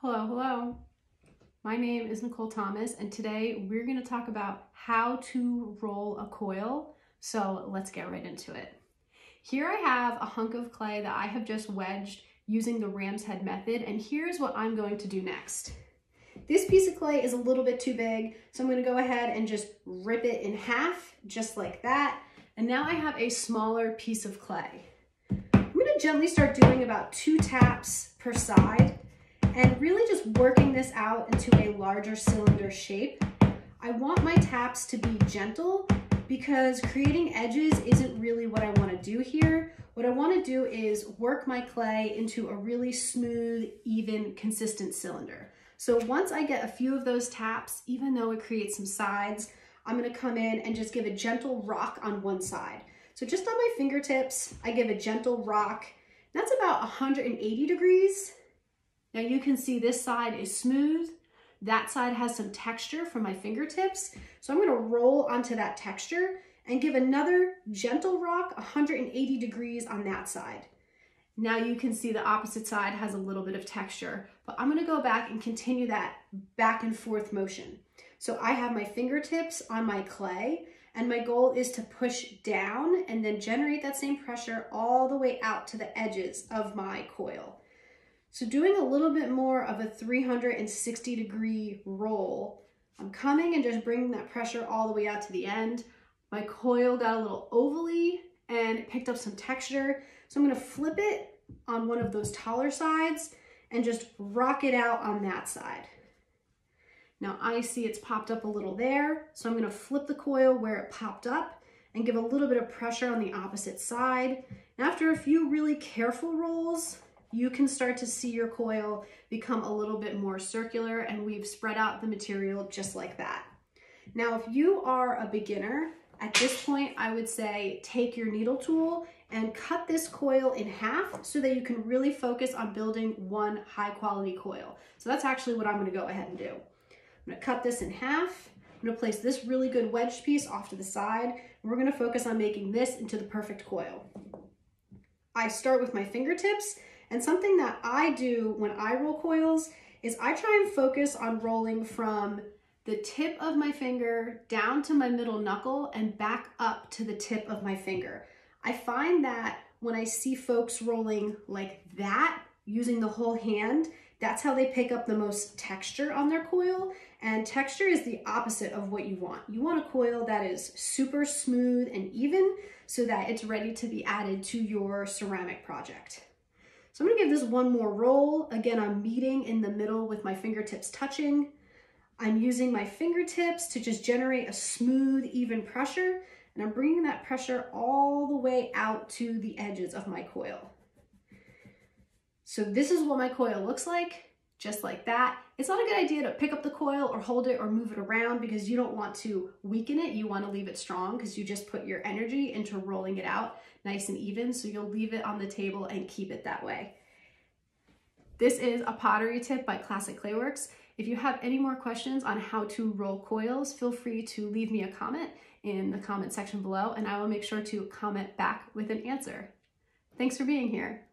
Hello, hello. My name is Nicole Thomas and today we're going to talk about how to roll a coil. So let's get right into it. Here I have a hunk of clay that I have just wedged using the ram's head method and here's what I'm going to do next. This piece of clay is a little bit too big so I'm going to go ahead and just rip it in half just like that and now I have a smaller piece of clay. I'm going to gently start doing about two taps per side and really just working this out into a larger cylinder shape. I want my taps to be gentle because creating edges isn't really what I wanna do here. What I wanna do is work my clay into a really smooth, even, consistent cylinder. So once I get a few of those taps, even though it creates some sides, I'm gonna come in and just give a gentle rock on one side. So just on my fingertips, I give a gentle rock. That's about 180 degrees. Now you can see this side is smooth. That side has some texture from my fingertips. So I'm gonna roll onto that texture and give another gentle rock 180 degrees on that side. Now you can see the opposite side has a little bit of texture, but I'm gonna go back and continue that back and forth motion. So I have my fingertips on my clay and my goal is to push down and then generate that same pressure all the way out to the edges of my coil. So doing a little bit more of a 360 degree roll, I'm coming and just bringing that pressure all the way out to the end. My coil got a little ovally and it picked up some texture. So I'm gonna flip it on one of those taller sides and just rock it out on that side. Now I see it's popped up a little there, so I'm gonna flip the coil where it popped up and give a little bit of pressure on the opposite side. And after a few really careful rolls, you can start to see your coil become a little bit more circular and we've spread out the material just like that. Now, if you are a beginner, at this point, I would say take your needle tool and cut this coil in half so that you can really focus on building one high quality coil. So that's actually what I'm gonna go ahead and do. I'm gonna cut this in half. I'm gonna place this really good wedge piece off to the side. And we're gonna focus on making this into the perfect coil. I start with my fingertips and something that I do when I roll coils is I try and focus on rolling from the tip of my finger down to my middle knuckle and back up to the tip of my finger. I find that when I see folks rolling like that, using the whole hand, that's how they pick up the most texture on their coil. And texture is the opposite of what you want. You want a coil that is super smooth and even so that it's ready to be added to your ceramic project. So I'm gonna give this one more roll. Again, I'm meeting in the middle with my fingertips touching. I'm using my fingertips to just generate a smooth, even pressure, and I'm bringing that pressure all the way out to the edges of my coil. So this is what my coil looks like just like that. It's not a good idea to pick up the coil or hold it or move it around because you don't want to weaken it. You want to leave it strong because you just put your energy into rolling it out nice and even. So you'll leave it on the table and keep it that way. This is a pottery tip by Classic Clayworks. If you have any more questions on how to roll coils, feel free to leave me a comment in the comment section below and I will make sure to comment back with an answer. Thanks for being here.